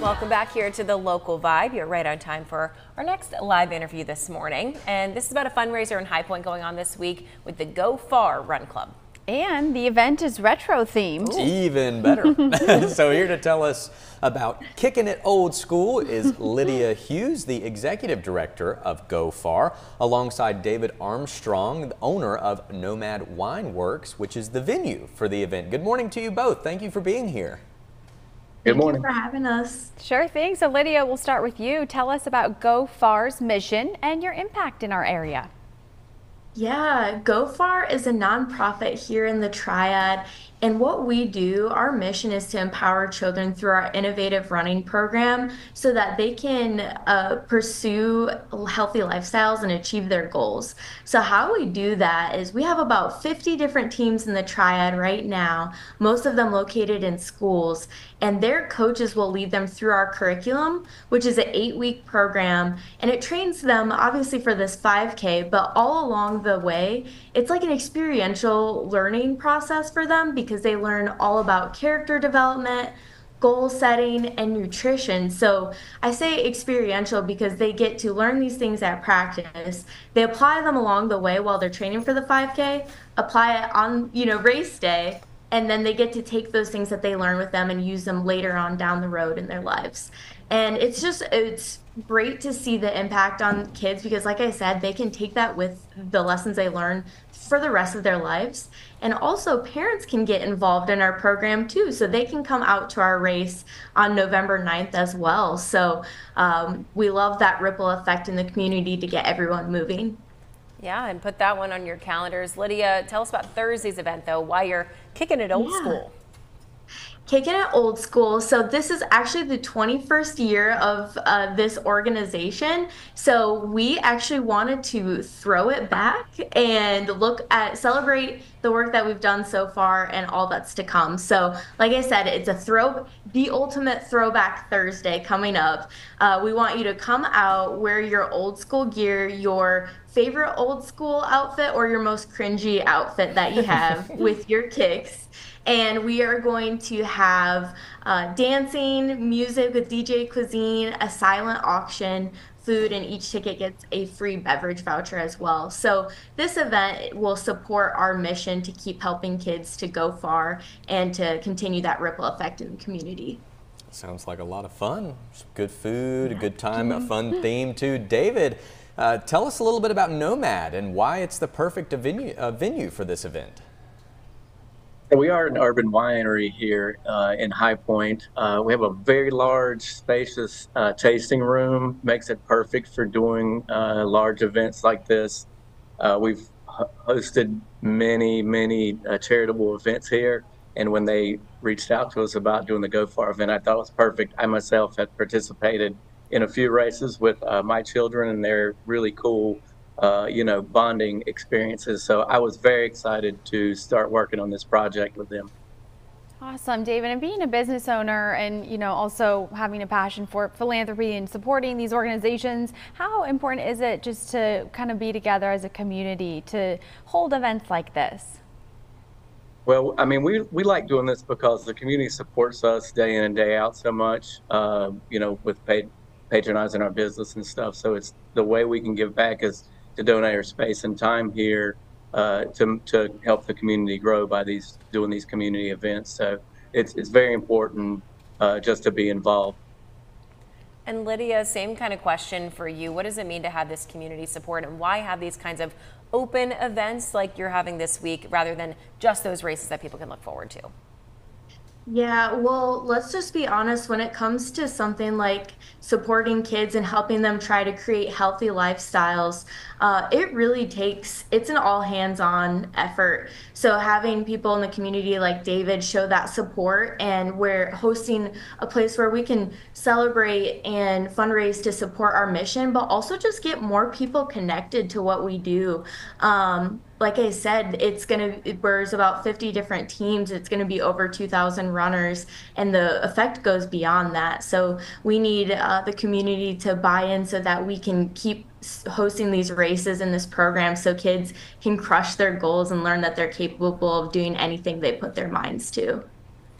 Welcome back here to the local vibe. You're right on time for our next live interview this morning. And this is about a fundraiser in High Point going on this week with the Go Far Run Club. And the event is retro themed. Ooh. Even better. so here to tell us about kicking it old school is Lydia Hughes, the executive director of Go Far, alongside David Armstrong, the owner of Nomad Wine Works, which is the venue for the event. Good morning to you both. Thank you for being here. Good morning. you for having us. Sure thing. So Lydia, we'll start with you. Tell us about Go Far's mission and your impact in our area. Yeah, GoFar is a nonprofit here in the Triad. And what we do, our mission is to empower children through our innovative running program so that they can uh, pursue healthy lifestyles and achieve their goals. So, how we do that is we have about 50 different teams in the Triad right now, most of them located in schools. And their coaches will lead them through our curriculum, which is an eight week program. And it trains them, obviously, for this 5K, but all along the way, it's like an experiential learning process for them because they learn all about character development, goal setting, and nutrition. So I say experiential because they get to learn these things at practice. They apply them along the way while they're training for the 5K, apply it on, you know, race day, and then they get to take those things that they learn with them and use them later on down the road in their lives. And it's just it's great to see the impact on kids because like I said, they can take that with the lessons they learn for the rest of their lives. And also, parents can get involved in our program too. So they can come out to our race on November 9th as well. So um, we love that ripple effect in the community to get everyone moving. Yeah, and put that one on your calendars. Lydia, tell us about Thursday's event, though, why you're kicking it old yeah. school. Kicking It Old School. So, this is actually the 21st year of uh, this organization. So, we actually wanted to throw it back and look at, celebrate the work that we've done so far and all that's to come. So, like I said, it's a throw, the ultimate throwback Thursday coming up. Uh, we want you to come out, wear your old school gear, your favorite old school outfit, or your most cringy outfit that you have with your kicks and we are going to have uh, dancing, music with DJ Cuisine, a silent auction, food, and each ticket gets a free beverage voucher as well. So this event will support our mission to keep helping kids to go far and to continue that ripple effect in the community. Sounds like a lot of fun. Good food, a good time, a fun theme too. David, uh, tell us a little bit about Nomad and why it's the perfect venue, uh, venue for this event. We are an urban winery here uh, in High Point. Uh, we have a very large, spacious uh, tasting room, makes it perfect for doing uh, large events like this. Uh, we've hosted many, many uh, charitable events here. And when they reached out to us about doing the Go Far event, I thought it was perfect. I myself had participated in a few races with my children, and they're really cool uh, you know, bonding experiences. So I was very excited to start working on this project with them. Awesome, David. And being a business owner and, you know, also having a passion for philanthropy and supporting these organizations, how important is it just to kind of be together as a community to hold events like this? Well, I mean, we, we like doing this because the community supports us day in and day out so much, uh, you know, with patronizing our business and stuff. So it's the way we can give back is to donate our space and time here uh, to, to help the community grow by these doing these community events. So it's, it's very important uh, just to be involved. And Lydia, same kind of question for you. What does it mean to have this community support and why have these kinds of open events like you're having this week rather than just those races that people can look forward to? Yeah, well, let's just be honest when it comes to something like supporting kids and helping them try to create healthy lifestyles. Uh, it really takes, it's an all hands on effort. So, having people in the community like David show that support, and we're hosting a place where we can celebrate and fundraise to support our mission, but also just get more people connected to what we do. Um, like I said, it's going to, BURR's about 50 different teams. It's going to be over 2,000 runners, and the effect goes beyond that. So we need uh, the community to buy in so that we can keep hosting these races in this program so kids can crush their goals and learn that they're capable of doing anything they put their minds to.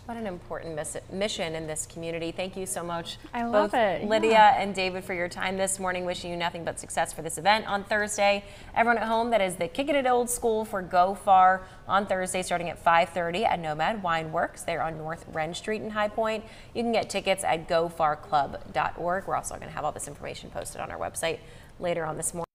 What an important miss- mission in this community. Thank you so much, I love both it, Lydia yeah. and David, for your time this morning. Wishing you nothing but success for this event on Thursday. Everyone at home, that is the Kicking It at Old School for Go Far on Thursday, starting at 5:30 at Nomad Wine Works. They're on North Wrenn Street in High Point. You can get tickets at gofarclub.org. We're also going to have all this information posted on our website later on this morning.